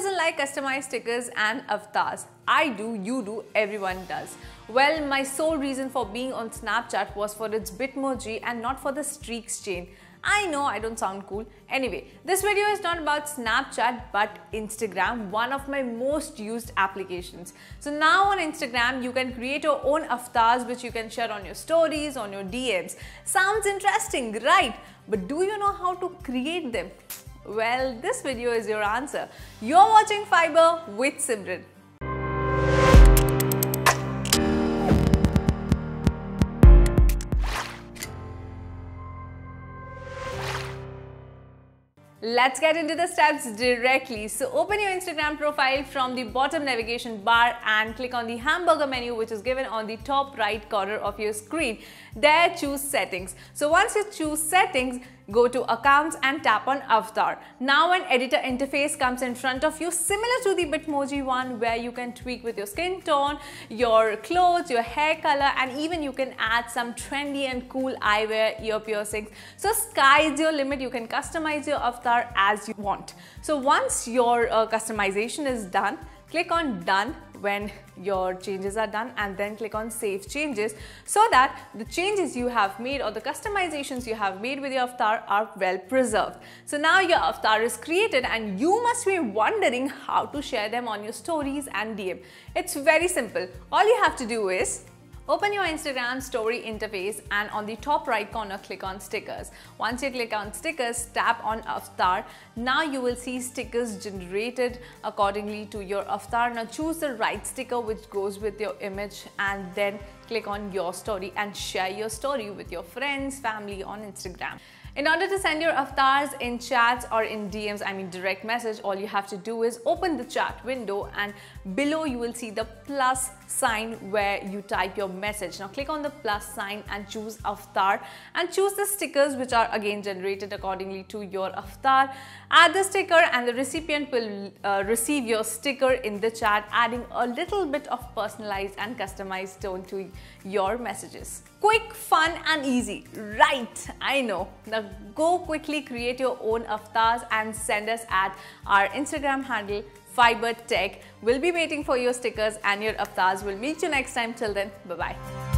doesn't like customized stickers and avatars? I do, you do, everyone does. Well, my sole reason for being on Snapchat was for its Bitmoji and not for the streaks chain. I know I don't sound cool. Anyway, this video is not about Snapchat but Instagram, one of my most used applications. So now on Instagram, you can create your own avatars which you can share on your stories, on your DMs. Sounds interesting, right? But do you know how to create them? Well, this video is your answer. You're watching Fiiber with Simran. Let's get into the steps directly. So open your Instagram profile from the bottom navigation bar and click on the hamburger menu which is given on the top right corner of your screen. There choose settings. So once you choose settings, Go to accounts and tap on avatar. Now an editor interface comes in front of you similar to the Bitmoji one where you can tweak with your skin tone, your clothes, your hair color and even you can add some trendy and cool eyewear, ear piercings. So sky is your limit. You can customize your avatar as you want. So once your uh, customization is done, click on done when your changes are done and then click on save changes so that the changes you have made or the customizations you have made with your avatar are well preserved. So now your avatar is created and you must be wondering how to share them on your stories and DM. It's very simple. All you have to do is Open your Instagram story interface and on the top right corner click on stickers. Once you click on stickers, tap on avatar. Now you will see stickers generated accordingly to your avatar. Now choose the right sticker which goes with your image and then click on your story and share your story with your friends, family on Instagram. In order to send your avatars in chats or in DMs, I mean direct message, all you have to do is open the chat window and below you will see the plus sign where you type your message. Now click on the plus sign and choose avatar and choose the stickers which are again generated accordingly to your avatar. Add the sticker and the recipient will uh, receive your sticker in the chat adding a little bit of personalized and customized tone to your messages. Quick, fun and easy. Right, I know. Now go quickly create your own avatars and send us at our Instagram handle Fiiber Tech. We'll be waiting for your stickers and your avatars. We'll meet you next time. Till then, bye-bye.